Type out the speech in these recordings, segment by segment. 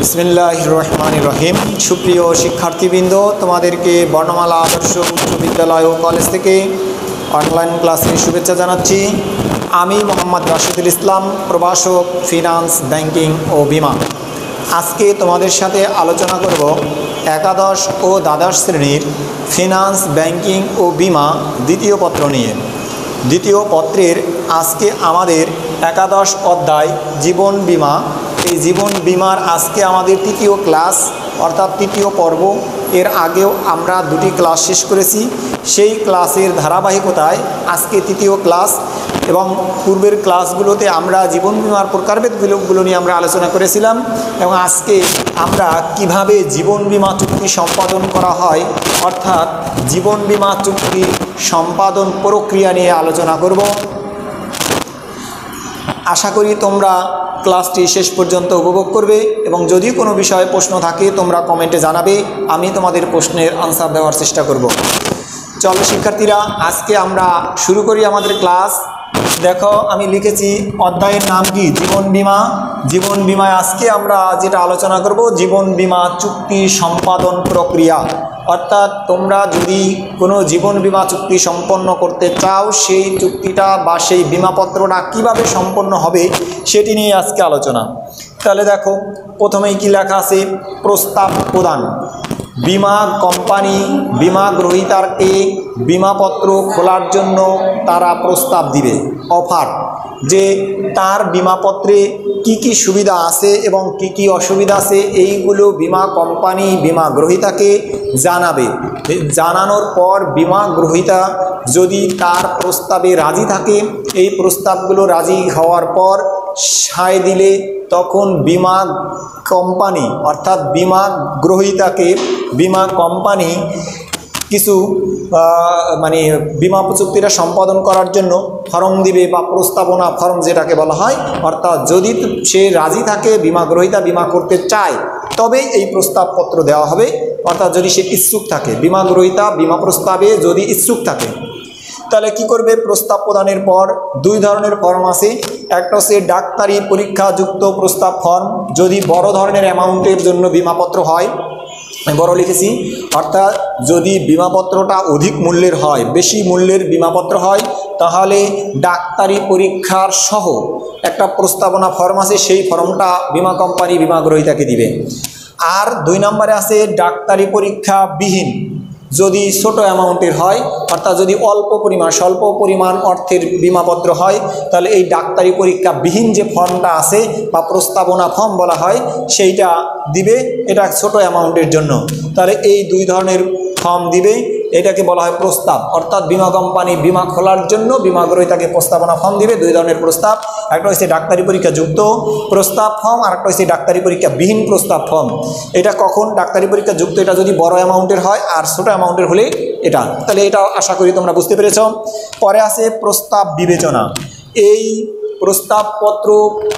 বিসমিল্লাহ রহমান রহিম সুপ্রিয় শিক্ষার্থীবৃন্দ, তোমাদেরকে বর্ণমালা আদর্শ উচ্চ বিদ্যালয় ও কলেজ থেকে অনলাইন ক্লাসে শুভেচ্ছা জানাচ্ছি। আমি মোহাম্মদ রাশিদুল ইসলাম, প্রভাষক, ফিনান্স, ব্যাংকিং ও বিমা। আজকে তোমাদের সাথে আলোচনা করব একাদশ ও দ্বাদশ শ্রেণির ফিনান্স, ব্যাংকিং ও বিমা দ্বিতীয় পত্র নিয়ে। দ্বিতীয় পত্রের আজকে আমাদের একাদশ অধ্যায় জীবন বিমা এই জীবন বিমার আজকে আমাদের তৃতীয় ক্লাস, অর্থাৎ তৃতীয় পর্ব। এর আগেও আমরা দুটি ক্লাস শেষ করেছি। সেই ক্লাসের ধারাবাহিকতায় আজকে তৃতীয় ক্লাস এবং পূর্বের ক্লাসগুলোতে আমরা জীবন বিমার প্রকারভেদগুলোগুলো নিয়ে আমরা আলোচনা করেছিলাম এবং আজকে আমরা কীভাবে জীবন বিমা চুক্তি সম্পাদন করা হয়, অর্থাৎ জীবন বিমা চুক্তি সম্পাদন প্রক্রিয়া নিয়ে আলোচনা করব। আশা করি তোমরা ক্লাসটি শেষ পর্যন্ত উপভোগ করবে এবং যদি কোনো বিষয়ে প্রশ্ন থাকে, তোমরা কমেন্টে জানাবে, আমি তোমাদের প্রশ্নের আনসার দেওয়ার চেষ্টা করব। চলো শিক্ষার্থীরা, আজকে আমরা শুরু করি আমাদের ক্লাস। দেখো, আমি লিখেছি, অধ্যায়ের নাম কি? জীবন বিমা। জীবন বিমায় আজকে আমরা যেটা আলোচনা করব, জীবন বিমা চুক্তি সম্পাদন প্রক্রিয়া। অর্থাৎ তোমরা যদি কোনো জীবন বিমা চুক্তি সম্পন্ন করতে চাও, সেই চুক্তিটা বা সেই বিমাপত্রটা কীভাবে সম্পন্ন হবে সেটি নিয়ে আজকে আলোচনা। তাহলে দেখো, প্রথমেই কি লেখা আছে? প্রস্তাব প্রদান। বিমা কোম্পানি বিমা গ্রহীতারকে বিমাপত্র খোলার জন্য তারা প্রস্তাব দিবে। অফার, যে তার বিমাপত্রে কি কি সুবিধা আছে এবং কি কি অসুবিধা আছে, এইগুলো বিমা কোম্পানি বিমা গ্রহীতাকে জানাবে। জানানোর পর বিমা গ্রহীতা যদি তার প্রস্তাবে রাজি থাকে, এই প্রস্তাবগুলো রাজি হওয়ার পর সায় দিলে তখন বিমা কোম্পানি অর্থাৎ বিমা গ্রহীতাকে বিমা কোম্পানি কিছু মানে বিমা চুক্তিটা সম্পাদন করার জন্য ফর্ম দিবে বা প্রস্তাবনা ফর্ম যেটাকে বলা হয়, অর্থাৎ যদি সে রাজি থাকে, বিমা গ্রহীতা বিমা করতে চায় তবে এই প্রস্তাবপত্র দেওয়া হবে। অর্থাৎ যদি সে ইচ্ছুক থাকে, বিমা গ্রহীতা বিমা প্রস্তাবে যদি ইচ্ছুক থাকে, তাহলে কি করবে? প্রস্তাব প্রদানের পর দুই ধরনের ফর্ম আছে। একটা হচ্ছে ডাক্তারি পরীক্ষাযুক্ত প্রস্তাব ফর্ম, যদি বড় ধরনের অ্যামাউন্টের জন্য বিমাপত্র হয় বড় লিখেছি, অর্থাৎ যদি বিমাপত্রটা অধিক মূল্যের হয়, বেশি মূল্যের বিমাপত্র হয়, তাহলে ডাক্তারি পরীক্ষার সহ একটা প্রস্তাবনা ফর্ম আছে, সেই ফর্মটা বিমা কোম্পানি বিমা গ্রহীতাকে দিবে। আর দুই নম্বরে আছে, ডাক্তারি পরীক্ষা বিহীন যদি ছোট অ্যামাউন্টের হয়, অর্থাৎ যদি অল্প পরিমাণ, স্বল্প পরিমাণ অর্থের বিমাপত্র হয়, তাহলে এই ডাক্তারি পরীক্ষাবিহীন যে ফর্মটা আছে বা প্রস্তাবনা ফর্ম বলা হয়, সেইটা দিবে এটা ছোট অ্যামাউন্টের জন্য। তাহলে এই দুই ধরনের ফর্ম দিবে এটাকে বলা হয় প্রস্তাব। অর্থাৎ বিমা কোম্পানি বিমা খোলার জন্য বিমা গ্রহীতাকে প্রস্তাবনা ফর্ম দিবে। দুই ধরনের প্রস্তাব। একটা হচ্ছে ডাক্তারি পরীক্ষা যুক্ত প্রস্তাব ফর্ম, আর একটা হচ্ছে ডাক্তারি পরীক্ষা বিহীন প্রস্তাব ফর্ম। এটা কখন ডাক্তারি পরীক্ষা যুক্ত, এটা যদি বড় অ্যামাউন্টের হয় আর ছোট অ্যামাউন্টের হলে এটা। তাহলে এটা আশা করি তোমরা বুঝতে পেরেছ। পরে আছে প্রস্তাব বিবেচনা। এই প্রস্তাবপত্র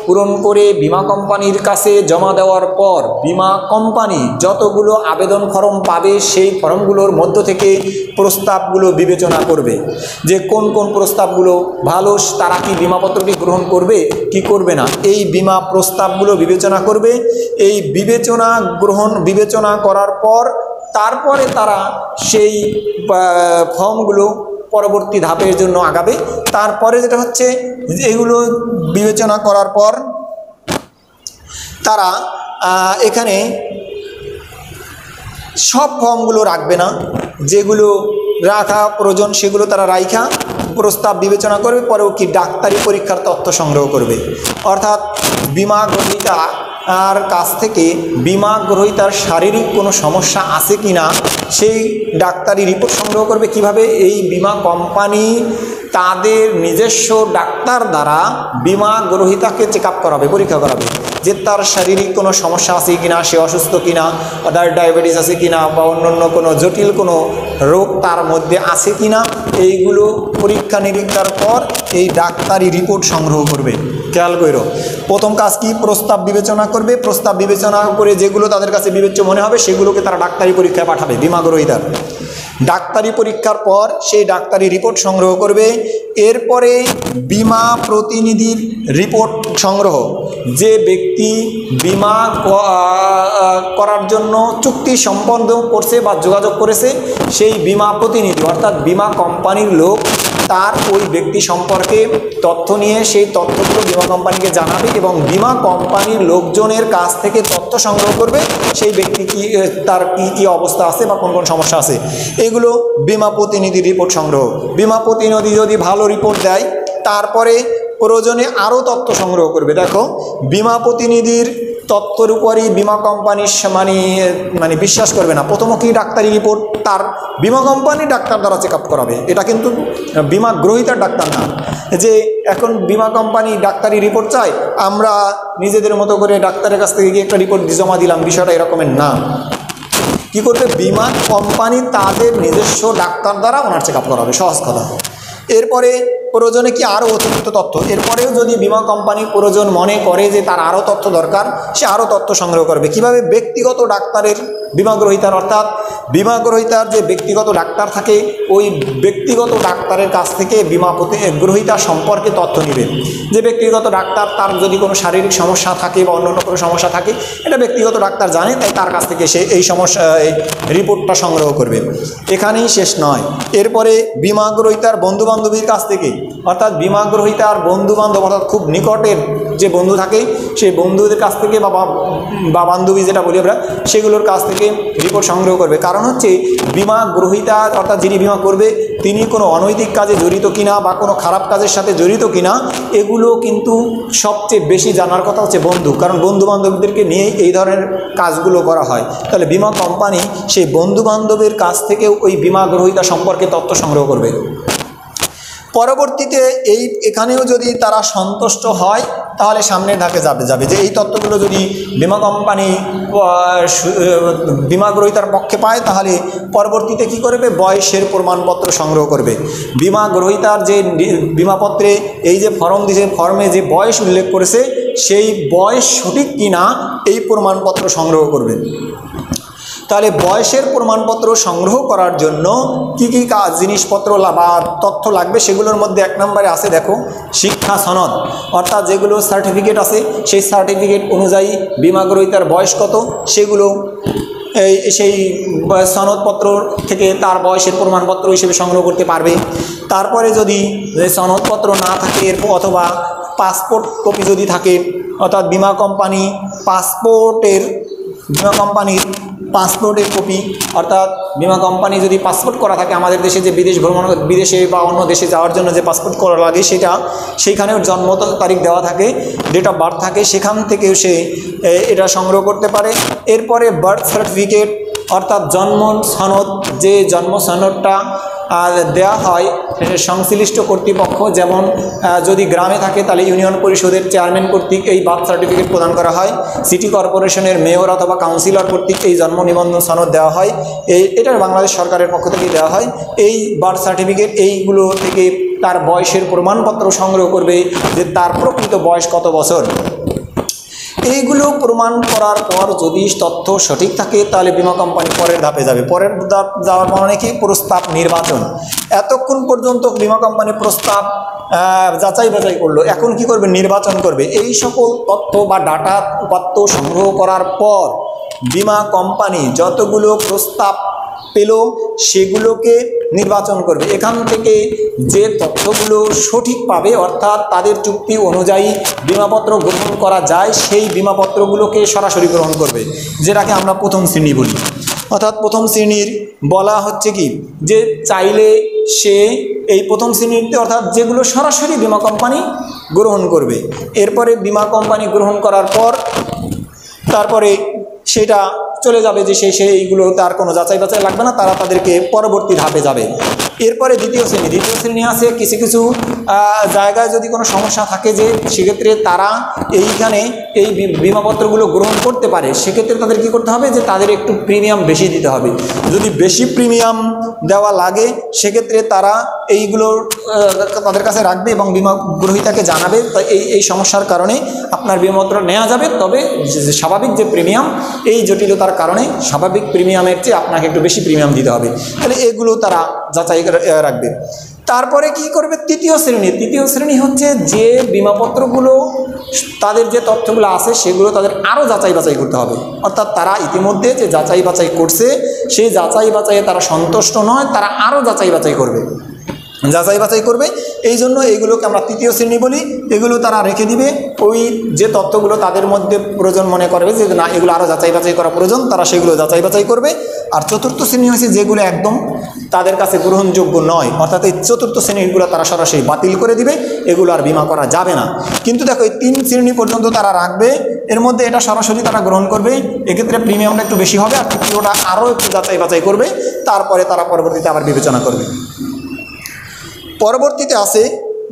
পূরণ করে বিমা কোম্পানির কাছে জমা দেওয়ার পর বিমা কোম্পানি যতগুলো আবেদন ফর্ম পাবে সেই ফর্মগুলোর মধ্য থেকে প্রস্তাবগুলো বিবেচনা করবে। যে কোন কোন প্রস্তাবগুলো ভালো, তারা কি বিমাপত্রটি গ্রহণ করবে, কি করবে না, এই বিমা প্রস্তাবগুলো বিবেচনা করবে। এই বিবেচনা গ্রহণ, বিবেচনা করার পর তারপরে তারা সেই ফর্মগুলো পরবর্তী ধাপের জন্য আগাবে। তারপরে যেটা হচ্ছে, এগুলো বিবেচনা করার পর তারা এখানে সব ফর্মগুলো রাখবে না। যেগুলো রাখা প্রয়োজন, সেগুলো তারা রাইখা, প্রস্তাব বিবেচনা করবে পরেও কি ডাক্তারি পরীক্ষার তথ্য সংগ্রহ করবে। অর্থাৎ বিমা গ্রহীতা আর কাছ থেকে বিমা গ্রহীতার শারীরিক কোনো সমস্যা আছে কি না সেই ডাক্তারি রিপোর্ট সংগ্রহ করবে কীভাবে এই বিমা কোম্পানি তাদের নিজস্ব ডাক্তার দ্বারা বিমা গ্রহীতাকে চেক করাবে, পরীক্ষা করাবে। যে তার শারীরিক কোনো সমস্যা আছে কিনা, সে অসুস্থ কিনা তার ডায়াবেটিস আছে কিনা, বা অন্যান্য কোনো জটিল কোনো রোগ তার মধ্যে আছে কিনা, এইগুলো পরীক্ষা নিরীক্ষার পর এই ডাক্তারি রিপোর্ট সংগ্রহ করবে। খেয়াল করো প্রথম কাজ কি? প্রস্তাব বিবেচনা করবে। প্রস্তাব বিবেচনা করে যেগুলো তাদের কাছে বিবেচ্য মনে হবে, সেগুলোকে তারা ডাক্তারি পরীক্ষায় পাঠাবে, বিমা গ্রহীতার। ডাক্তারি পরীক্ষার পর সেই ডাক্তারি রিপোর্ট সংগ্রহ করবে। এরপরে বিমা প্রতিনিধির রিপোর্ট সংগ্রহ। যে ব্যক্তি বিমা করার জন্য চুক্তি সম্পন্ন করছে বা যোগাযোগ করেছে, সেই বিমা প্রতিনিধি, অর্থাৎ বিমা কোম্পানির লোক তার ওই ব্যক্তি সম্পর্কে তথ্য নিয়ে সেই তথ্যগুলো বিমা কোম্পানিকে জানাবে এবং বিমা কোম্পানির লোকজনের কাছ থেকে তথ্য সংগ্রহ করবে সেই ব্যক্তি কি তার কি কি অবস্থা আছে বা কোন কোন সমস্যা আছে। এগুলো বিমা প্রতিনিধি রিপোর্ট সংগ্রহ। বিমা প্রতিনিধি যদি ভালো রিপোর্ট দেয়, তারপরে প্রয়োজনে আরও তথ্য সংগ্রহ করবে। দেখো, বিমা প্রতিনিধির তথ্যর উপরই বিমা কোম্পানির মানে মানে বিশ্বাস করবে না। প্রথম কি ডাক্তারি রিপোর্ট? তার বিমা কোম্পানি ডাক্তার দ্বারা চেক করাবে। এটা কিন্তু বিমা গ্রহীতার ডাক্তার না। যে এখন বিমা কোম্পানি ডাক্তারি রিপোর্ট চায়, আমরা নিজেদের মতো করে ডাক্তারের কাছ থেকে গিয়ে একটা রিপোর্ট জমা দিলাম, বিষয়টা এরকমের না। কি করবে? বিমা কোম্পানি তাদের নিজস্ব ডাক্তার দ্বারা ওনার চেক করাবে। সহজ কথা। এরপরে প্রয়োজনে কি আরও অতিরিক্ত তথ্য? এরপরেও যদি বিমা কোম্পানি প্রয়োজন মনে করে যে তার আরও তথ্য দরকার, সে আরও তথ্য সংগ্রহ করবে। কীভাবে ব্যক্তিগত ডাক্তারের বিমা গ্রহীতার অর্থাৎ বিমা গ্রহীতার যে ব্যক্তিগত ডাক্তার থাকে, ওই ব্যক্তিগত ডাক্তারের কাছ থেকে বিমা গ্রহীতা সম্পর্কে তথ্য নেবেন। যে ব্যক্তিগত ডাক্তার, তার যদি কোনো শারীরিক সমস্যা থাকে বা অন্য কোনো সমস্যা থাকে, এটা ব্যক্তিগত ডাক্তার জানে, তাই তার কাছ থেকে সে এই সমস্যা, এই রিপোর্টটা সংগ্রহ করবে। এখানেই শেষ নয়। এরপরে বিমা গ্রহীতার বন্ধু বান্ধবীর কাছ থেকে, অর্থাৎ বিমা গ্রহীতার বন্ধু বান্ধব অর্থাৎ খুব নিকটের যে বন্ধু থাকে, সেই বন্ধুদের কাছ থেকে বা বান্ধবী যেটা বলি আমরা, সেগুলোর কাছ থেকে রিপোর্ট সংগ্রহ করবে। কারণ হচ্ছে, বিমা গ্রহীতা, অর্থাৎ যিনি বিমা করবে, তিনি কোনো অনৈতিক কাজে জড়িত কিনা বা কোনো খারাপ কাজের সাথে জড়িত কিনা, এগুলো কিন্তু সবচেয়ে বেশি জানার কথা হচ্ছে বন্ধু। কারণ বন্ধু বান্ধবদেরকে নিয়ে এই ধরনের কাজগুলো করা হয়। তাহলে বিমা কোম্পানি সেই বন্ধু বান্ধবের কাছ থেকে ওই বিমা গ্রহীতা সম্পর্কে তথ্য সংগ্রহ করবে। পরবর্তীতে এই এখানেও যদি তারা সন্তুষ্ট হয়, তাহলে সামনের ধাপে যাবে যাবে। যে এই তত্ত্বগুলো যদি বিমা কোম্পানি বিমা গ্রহীতার পক্ষে পায়, তাহলে পরবর্তীতে কি করবে? বয়সের প্রমাণপত্র সংগ্রহ করবে। বিমা গ্রহীতার যে বিমাপত্রে এই যে ফর্ম দিয়েছে, ফর্মে যে বয়স উল্লেখ করেছে, সেই বয়স সঠিক কিনা, এই প্রমাণপত্র সংগ্রহ করবে। তাহলে বয়সের প্রমাণপত্র সংগ্রহ করার জন্য কি কি কাজ, জিনিসপত্র বা তথ্য লাগবে সেগুলোর মধ্যে এক নম্বরে আছে দেখো, শিক্ষা সনদ। অর্থাৎ যেগুলো সার্টিফিকেট আছে, সেই সার্টিফিকেট অনুযায়ী বিমা গ্রহীতার বয়স কত, সেগুলো এই, সেই সনদপত্র থেকে তার বয়সের প্রমাণপত্র হিসেবে সংগ্রহ করতে পারবে। তারপরে যদি সনদপত্র না থাকে অথবা পাসপোর্ট কপি যদি থাকে, অর্থাৎ বিমা কোম্পানি পাসপোর্টের, বিমা কোম্পানির পাসপোর্টের কপি, অর্থাৎ বিমা কোম্পানি যদি পাসপোর্ট করা থাকে, আমাদের দেশে যে বিদেশ ভ্রমণ, বিদেশে বা অন্য দেশে যাওয়ার জন্য যে পাসপোর্ট করা লাগে সেটা সেইখানেও জন্ম তারিখ দেওয়া থাকে ডেট অফ বার্থ থাকে, সেখান থেকেও সে এটা সংগ্রহ করতে পারে। এরপরে বার্থ সার্টিফিকেট অর্থাৎ জন্ম সনদ, যে জন্ম সনদটা আর দেওয়া হয় সংশ্লিষ্ট কর্তৃপক্ষ, যেমন যদি গ্রামে থাকে, তাহলে ইউনিয়ন পরিষদের চেয়ারম্যান কর্তৃক এই বার্থ সার্টিফিকেট প্রদান করা হয়। সিটি কর্পোরেশনের মেয়র অথবা কাউন্সিলর কর্তৃক এই জন্ম নিবন্ধন সনদ দেওয়া হয়। এই এটা বাংলাদেশ সরকারের পক্ষ থেকে দেওয়া হয়। এই বার্থ সার্টিফিকেট, এইগুলো থেকে তার বয়সের প্রমাণপত্র সংগ্রহ করবে যে তার প্রকৃত বয়স কত বছর। এইগুলো প্রমাণ করার পর যদি তথ্য সঠিক থাকে, তাহলে বিমা কোম্পানি পরের ধাপে যাবে। পরের ধাপ যাওয়ার মানে কি? প্রস্তাব নির্বাচন। এতক্ষণ পর্যন্ত বিমা কোম্পানি প্রস্তাব যাচাই বাছাই করল। এখন কি করবে? নির্বাচন করবে। এই সকল তথ্য বা ডাটা উপাত্ত সংগ্রহ করার পর বিমা কোম্পানি যতগুলো প্রস্তাব পেল, সেগুলোকে নির্বাচন করবে। এখান থেকে যে তথ্যগুলো সঠিক পাবে, অর্থাৎ তাদের চুক্তি অনুযায়ী বিমাপত্র গ্রহণ করা যায়, সেই বিমাপত্রগুলোকে সরাসরি গ্রহণ করবে, যেটাকে আমরা প্রথম শ্রেণি বলি। অর্থাৎ প্রথম শ্রেণির বলা হচ্ছে কি? যে চাইলে সে এই প্রথম শ্রেণীতে, অর্থাৎ যেগুলো সরাসরি বিমা কোম্পানি গ্রহণ করবে, এরপরে বিমা কোম্পানি গ্রহণ করার পর, তারপরে সেটা চলে যাবে যে সেই সেইগুলো তার কোনো যাচাই বাছাই লাগবে না, তারা তাদেরকে পরবর্তী ধাপে যাবে। এরপরে দ্বিতীয় শ্রেণি দ্বিতীয় শ্রেণি আছে, কিছু কিছু জায়গায় যদি কোনো সমস্যা থাকে যে সেক্ষেত্রে তারা এইখানে এই বিমাপত্রগুলো গ্রহণ করতে পারে, সেক্ষেত্রে তাদের কি করতে হবে যে তাদের একটু প্রিমিয়াম বেশি দিতে হবে। যদি বেশি প্রিমিয়াম দেওয়া লাগে, সেক্ষেত্রে তারা এইগুলো তাদের কাছে রাখবে এবং বিমা গ্রহীতাকে জানাবে এই এই সমস্যার কারণে আপনার বিমাপত্র নেওয়া যাবে। তবে স্বাভাবিক যে প্রিমিয়াম, এই জটিলতার কারণে স্বাভাবিক প্রিমিয়ামের চেয়ে আপনাকে একটু বেশি প্রিমিয়াম দিতে হবে। তাহলে এগুলো তারা যাচাই রাখবে। তারপরে কি করবে? তৃতীয় শ্রেণি। তৃতীয় শ্রেণি হচ্ছে যে বিমাপত্রগুলো, তাদের যে তথ্যগুলো আছে, সেগুলো তাদের আরও যাচাই বাছাই করতে হবে। অর্থাৎ তারা ইতিমধ্যে যে যাচাই বাছাই করছে, সেই যাচাই বাছাইয়ে তারা সন্তুষ্ট নয়, তারা আরও যাচাই বাছাই করবে। যাচাই বাছাই করবে। এই জন্য এইগুলোকে আমরা তৃতীয় শ্রেণি বলি। এগুলো তারা রেখে দিবে। ওই যে তথ্যগুলো তাদের মধ্যে প্রয়োজন মনে করবে যে, না, এগুলো আরও যাচাই বাছাই করা প্রয়োজন। তারা সেগুলো যাচাই বাছাই করবে। আর চতুর্থ শ্রেণি হয়েছে যেগুলো একদম তাদের কাছে গ্রহণযোগ্য নয়। অর্থাৎ এই চতুর্থ শ্রেণীগুলো তারা সরাসরি বাতিল করে দিবে। এগুলো আর বিমা করা যাবে না। কিন্তু দেখো, এই তিন শ্রেণি পর্যন্ত তারা রাখবে। এর মধ্যে এটা সরাসরি তারা গ্রহণ করবে। এক্ষেত্রে প্রিমিয়ামটা একটু বেশি হবে। আর তৃতীয়টা আরও একটু যাচাই বাছাই করবে। তারপরে তারা পরবর্তীতে আবার বিবেচনা করবে। পরবর্তীতে আসে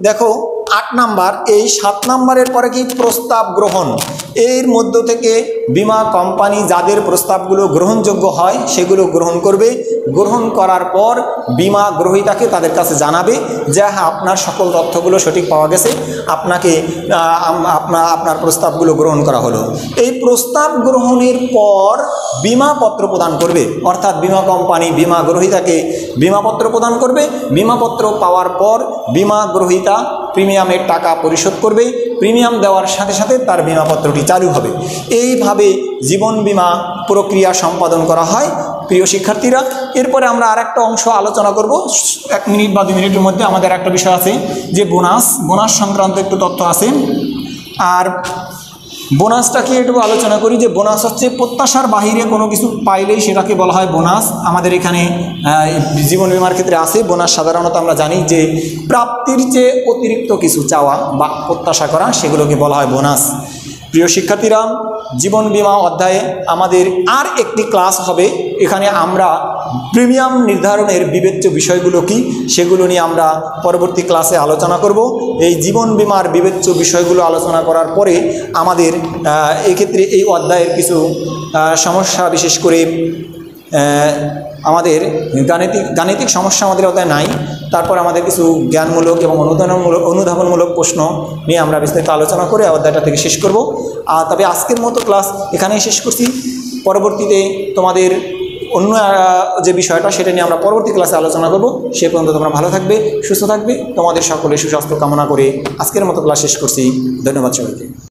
দেখো আট নাম্বার এই সাত নাম্বারের পরে কি প্রস্তাব গ্রহণ? এর মধ্য থেকে বিমা কোম্পানি যাদের প্রস্তাবগুলো গ্রহণযোগ্য হয় সেগুলো গ্রহণ করবে। গ্রহণ করার পর বিমা গ্রহীতাকে তাদের কাছে জানাবে যে হ্যাঁ আপনার সকল তথ্যগুলো সঠিক পাওয়া গেছে। আপনাকে আহ, আম- আপনা আপনার প্রস্তাবগুলো গ্রহণ করা হলো। এই প্রস্তাব গ্রহণের পর বিমাপত্র প্রদান করবে। অর্থাৎ বিমা কোম্পানি বিমা গ্রহীতাকে বিমাপত্র প্রদান করবে। বিমাপত্র পাওয়ার পর বিমা গ্রহীতা প্রিমিয়ামের টাকা পরিশোধ করবে, প্রিমিয়াম দেওয়ার সাথে সাথে তার বিমাপত্রটি চালু হবে। এইভাবে জীবন বিমা প্রক্রিয়া সম্পাদন করা হয়। প্রিয় শিক্ষার্থীরা, এরপরে আমরা আর একটা অংশ আলোচনা করব। এক মিনিট বা দু মিনিটের মধ্যে আমাদের একটা বিষয় আছে যে বোনাস। বোনাস সংক্রান্ত একটু তথ্য আছে। আর বোনাসটা কি একটু আলোচনা করি? যে বোনাস হচ্ছে প্রত্যাশার বাহিরে কোনো কিছু পাইলেই সেটাকে বলা হয় বোনাস। আমাদের এখানে জীবন বিমার ক্ষেত্রে আছে বোনাস। সাধারণত আমরা জানি যে প্রাপ্তির চেয়ে অতিরিক্ত কিছু চাওয়া বা প্রত্যাশা করা, সেগুলোকে বলা হয় বোনাস। প্রিয় শিক্ষার্থীরা, জীবন বিমা অধ্যায়ে আমাদের আর একটি ক্লাস হবে। এখানে আমরা প্রিমিয়াম নির্ধারণের বিবেচ্য বিষয়গুলো কি, সেগুলো নিয়ে আমরা পরবর্তী ক্লাসে আলোচনা করব। এই জীবন বিমার বিবেচ্য বিষয়গুলো আলোচনা করার পরে আমাদের এক্ষেত্রে এই অধ্যায়ের কিছু সমস্যা বিশেষ করে আমাদের গাণিতিক গাণিতিক সমস্যা আমাদের অধ্যায় নাই। তারপর আমাদের কিছু জ্ঞানমূলক এবং অনুদানমূলক অনুধাবনমূলক প্রশ্ন নিয়ে আমরা বিস্তারিত আলোচনা করে অধ্যায়টা থেকে শেষ করব। আর তবে আজকের মতো ক্লাস এখানেই শেষ করছি। পরবর্তীতে তোমাদের অন্য যে বিষয়টা সেটা নিয়ে আমরা পরবর্তী ক্লাসে আলোচনা করব। সে পর্যন্ত তোমরা ভালো থাকবে, সুস্থ থাকবে। তোমাদের সকলে সুস্বাস্থ্য কামনা করে আজকের মতো ক্লাস শেষ করছি। ধন্যবাদ সবাইকে।